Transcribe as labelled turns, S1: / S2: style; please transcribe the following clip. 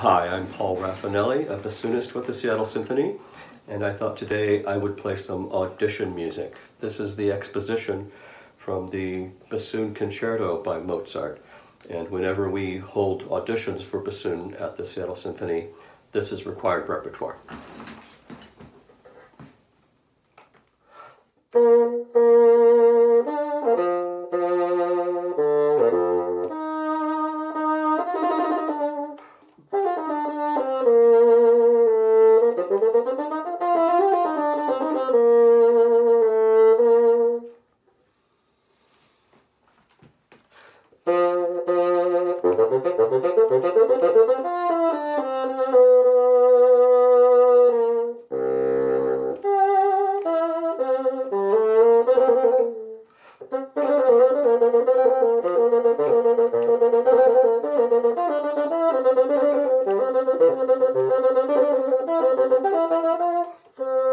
S1: Hi, I'm Paul Rafanelli, a bassoonist with the Seattle Symphony, and I thought today I would play some audition music. This is the exposition from the Bassoon Concerto by Mozart, and whenever we hold auditions for bassoon at the Seattle Symphony, this is required repertoire. Thank you.